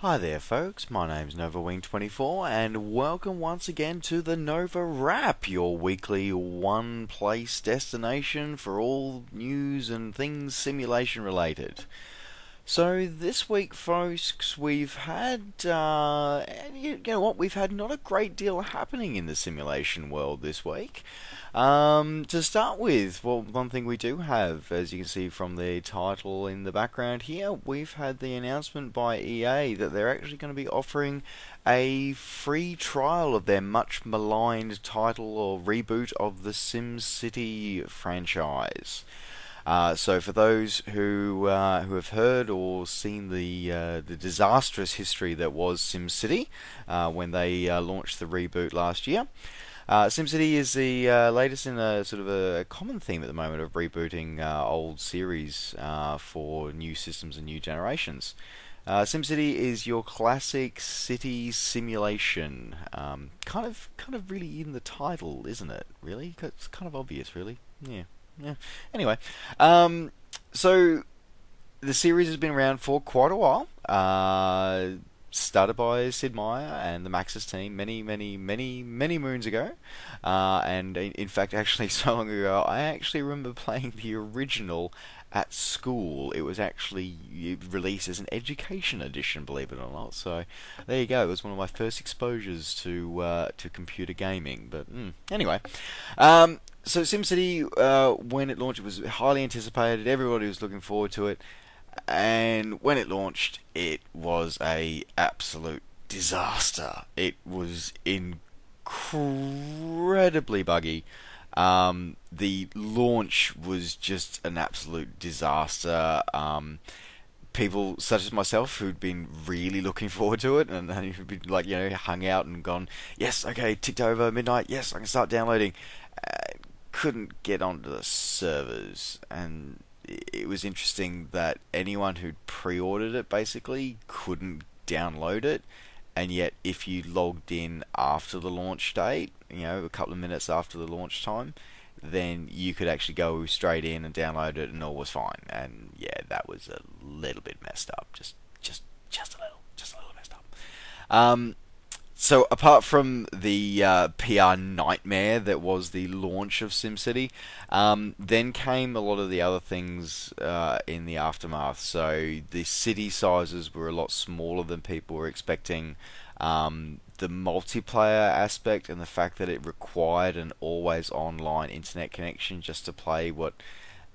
Hi there, folks. My name's NovaWing24, and welcome once again to the Nova Wrap, your weekly one place destination for all news and things simulation related. So, this week, folks, we've had, uh, you know what, we've had not a great deal happening in the simulation world this week. Um, to start with, well, one thing we do have, as you can see from the title in the background here, we've had the announcement by EA that they're actually going to be offering a free trial of their much maligned title or reboot of the SimCity franchise. Uh, so for those who uh, who have heard or seen the uh, the disastrous history that was SimCity uh, when they uh, launched the reboot last year, uh, SimCity is the latest in a sort of a common theme at the moment of rebooting old series for new systems and new generations. Uh, SimCity is your classic city simulation, um, kind of, kind of really in the title, isn't it? Really, it's kind of obvious, really. Yeah, yeah. Anyway, um, so the series has been around for quite a while. Uh, started by Sid Meier and the Maxis team many, many, many, many moons ago. Uh, and in fact, actually, so long ago, I actually remember playing the original at school. It was actually released as an education edition, believe it or not. So there you go. It was one of my first exposures to uh, to computer gaming. But mm, anyway, um, so SimCity, uh, when it launched, it was highly anticipated. Everybody was looking forward to it and when it launched, it was a absolute disaster. It was incredibly buggy. Um, the launch was just an absolute disaster. Um, people such as myself who'd been really looking forward to it and who'd been like you know hung out and gone yes okay ticked over midnight. Yes I can start downloading. Uh, couldn't get onto the servers. And it was interesting that anyone who'd pre-ordered it basically couldn't download it, and yet if you logged in after the launch date, you know, a couple of minutes after the launch time, then you could actually go straight in and download it, and all was fine. And yeah, that was a little bit messed up, just just just a little, just a little messed up. Um, so apart from the uh, PR nightmare that was the launch of SimCity, um, then came a lot of the other things uh, in the aftermath. So the city sizes were a lot smaller than people were expecting. Um, the multiplayer aspect and the fact that it required an always online internet connection just to play what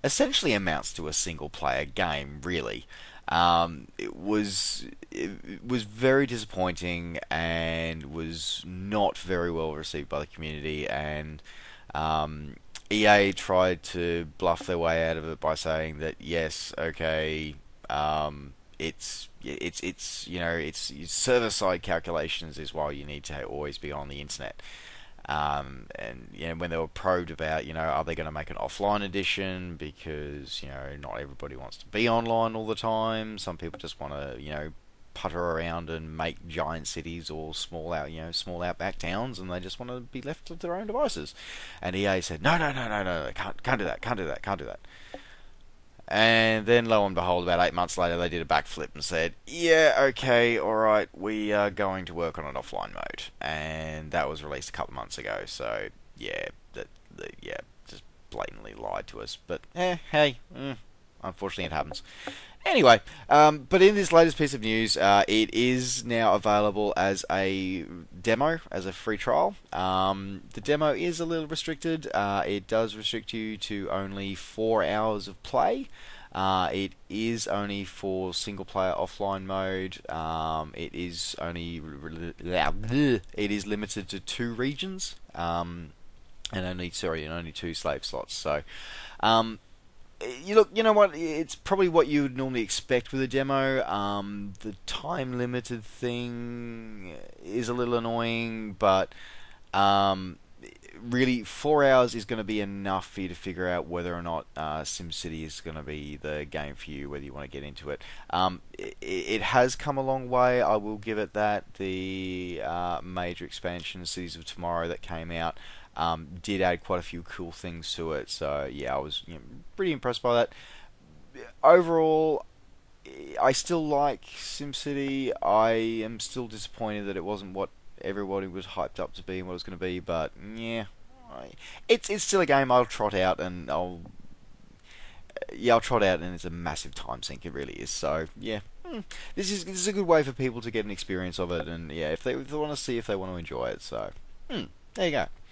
essentially amounts to a single player game, really. Um, it was it was very disappointing and was not very well received by the community. And um, EA tried to bluff their way out of it by saying that yes, okay, um, it's it's it's you know it's, server side calculations is why you need to always be on the internet. Um, and you know when they were probed about you know are they going to make an offline edition because you know not everybody wants to be online all the time. Some people just want to you know putter around and make giant cities or small out you know small outback towns and they just want to be left to their own devices. And EA said no no no no no can't can't do that can't do that can't do that. And then, lo and behold, about eight months later, they did a backflip and said, "Yeah, okay, all right, we are going to work on an offline mode." And that was released a couple of months ago. So, yeah, that, yeah, just blatantly lied to us. But eh, hey, mm, unfortunately, it happens. Anyway, um, but in this latest piece of news, uh, it is now available as a demo, as a free trial. Um, the demo is a little restricted. Uh, it does restrict you to only four hours of play. Uh, it is only for single player offline mode. Um, it is only it is limited to two regions, um, and only sorry, and only two slave slots. So, um, you look, you know what? It's probably what you would normally expect with a demo. Um, the time limited thing is a little annoying, but um, really, four hours is going to be enough for you to figure out whether or not uh, SimCity is going to be the game for you, whether you want to get into it. Um, it, it, has come a long way. I will give it that. The uh, major expansion, Cities of Tomorrow, that came out. Um, did add quite a few cool things to it, so yeah, I was you know, pretty impressed by that. Overall, I still like SimCity. I am still disappointed that it wasn't what everybody was hyped up to be and what it was going to be. But yeah, I, it's it's still a game I'll trot out and I'll yeah I'll trot out and it's a massive time sink. It really is. So yeah, hmm, this is this is a good way for people to get an experience of it and yeah if they, if they want to see if they want to enjoy it. So hmm, there you go.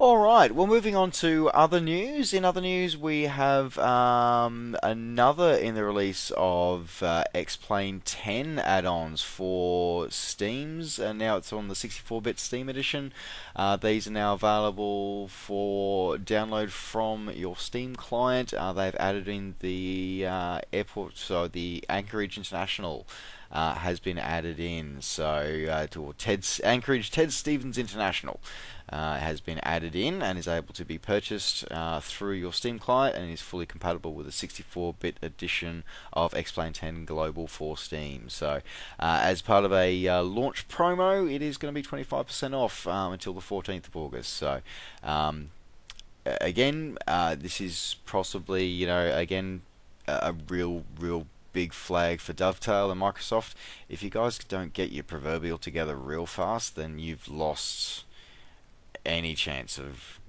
All right. Well, moving on to other news. In other news, we have um, another in the release of uh, X-Plane 10 add-ons for Steam's, and now it's on the 64-bit Steam edition. Uh, these are now available for download from your Steam client. Uh, they've added in the uh, airport, so the Anchorage International. Uh, has been added in. So, uh, to Ted's Anchorage, Ted Stevens International uh, has been added in and is able to be purchased uh, through your Steam client and is fully compatible with the 64-bit edition of X-Plane 10 Global for Steam. So, uh, as part of a uh, launch promo, it is going to be 25% off um, until the 14th of August. So. Um, again, uh, this is possibly, you know, again, a real, real big flag for Dovetail and Microsoft. If you guys don't get your proverbial together real fast, then you've lost any chance of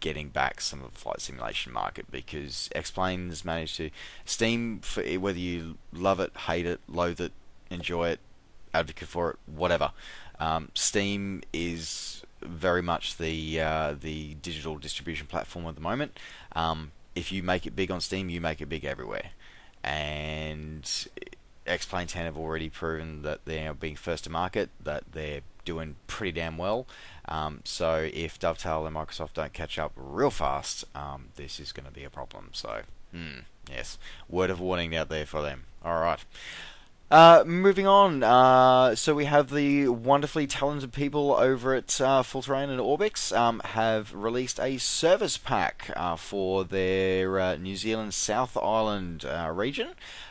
getting back some of the flight simulation market because X-Plane's managed to Steam for whether you love it, hate it, loathe it, enjoy it, advocate for it, whatever. Um, Steam is very much the uh, the digital distribution platform at the moment. Um, if you make it big on Steam, you make it big everywhere. And X-Plane 10 have already proven that they're being first to market, that they're doing pretty damn well. Um, so if Dovetail and Microsoft don't catch up real fast, um, this is going to be a problem. So, hmm, yes, word of warning out there for them. All right. Uh, moving on, uh, so we have the wonderfully talented people over at uh, Full Terrain and Orbx um, have released a service pack uh, for their uh, New Zealand South Island uh, region.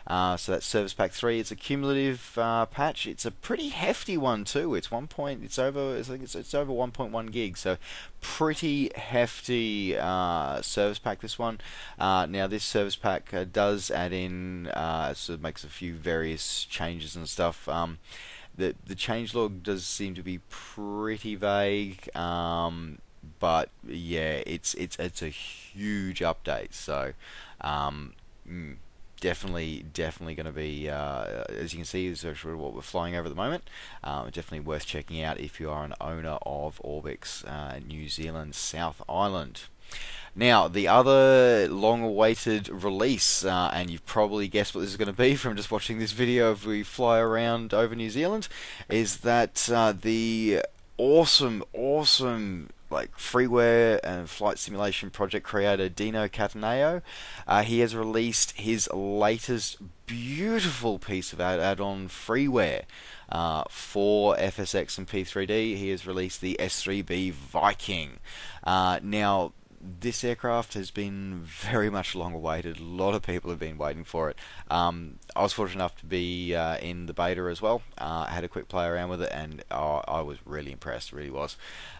So that's Service Pack three. It's a cumulative patch. It's a pretty hefty one too. It's one point. It's over. I think it's, it's over 1.1 gig. So pretty hefty service pack. This one. Now this service pack does add in. So it makes a few various changes and stuff. Um, the the changelog does seem to be pretty vague. Um, but yeah, it's it's it's a huge update. So. Um, mm, definitely, definitely going to be, uh, as you can see, is what we're flying over at the moment. Um, definitely worth checking out if you are an owner of Orbx uh, New Zealand South Island. Now, the other long awaited release, uh, and you've probably guessed what this is going to be from just watching this video of we fly around over New Zealand, is that uh, the awesome, awesome like freeware and flight simulation project creator Dino Cattaneo. Uh, he has released his latest beautiful piece of add-on freeware uh, for FSX and P3D. He has released the S3B Viking. Uh, now, this aircraft has been very much long awaited. A lot of people have been waiting for it. Um, I was fortunate enough to be uh, in the beta as well. Uh, I had a quick play around with it, and uh, I was really impressed. Really was.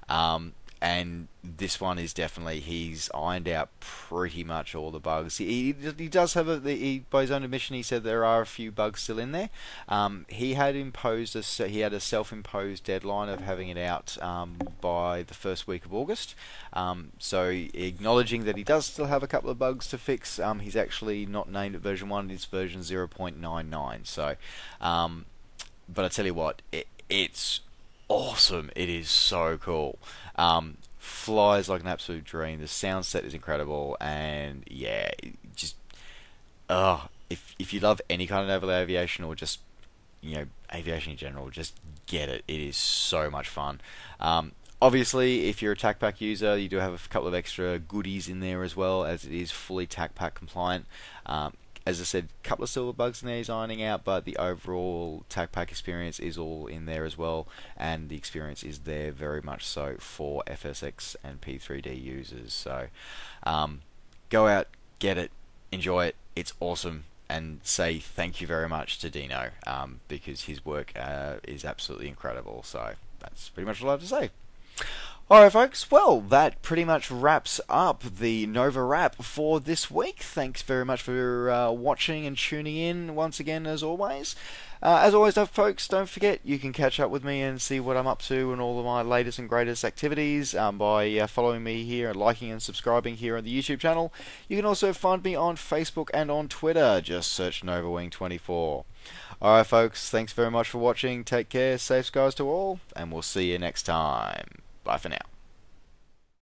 Um, and this one is definitely he's ironed out pretty much all the bugs. He, he does have a he, by his own admission he said there are a few bugs still in there. Um, he had imposed a he had a self-imposed deadline of having it out um, by the first week of August. Um, so acknowledging that he does still have a couple of bugs to fix, um, he's actually not named at version one. It's version 0.99. So, um, but I tell you what, it, it's awesome. It is so cool. Um, flies like an absolute dream. The sound set is incredible, and yeah, just uh, if if you love any kind of naval aviation or just you know aviation in general, just get it. It is so much fun. Um, obviously, if you're a TacPack user, you do have a couple of extra goodies in there as well, as it is fully TacPack compliant. Um, as I said, a couple of silver bugs in there he's ironing out, but the overall TacPack experience is all in there as well, and the experience is there very much so for FSX and P3D users. So um, go out, get it, enjoy it. It's awesome, and say thank you very much to Dino um, because his work uh, is absolutely incredible. So that's pretty much all I have to say. Alright, folks, well, that pretty much wraps up the Nova Wrap for this week. Thanks very much for uh, watching and tuning in once again, as always. Uh, as always, folks, don't forget you can catch up with me and see what I'm up to and all of my latest and greatest activities um, by uh, following me here and liking and subscribing here on the YouTube channel. You can also find me on Facebook and on Twitter. Just search NovaWing24. Alright, folks, thanks very much for watching. Take care, safe skies to all, and we'll see you next time. Bye for now.